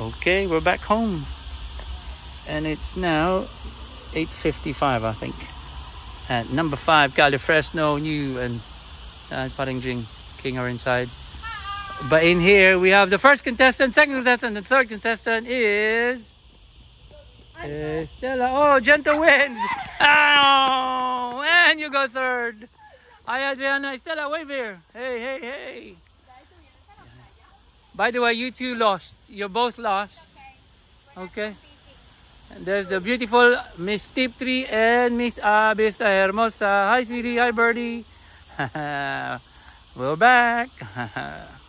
Okay, we're back home. And it's now 8.55, I think. At number 5, Califresno, New and uh, King are inside. But in here, we have the first contestant, second contestant, and third contestant is... is Stella. Oh, Gentle wins! Oh, and you go third. Hi, Adriana. Stella, wave here. Hey, hey, hey. By the way, you two lost. You're both lost. Okay. And there's the beautiful Miss Tiptree and Miss Vistahermosa. Hi, sweetie. Hi, birdie. We're back.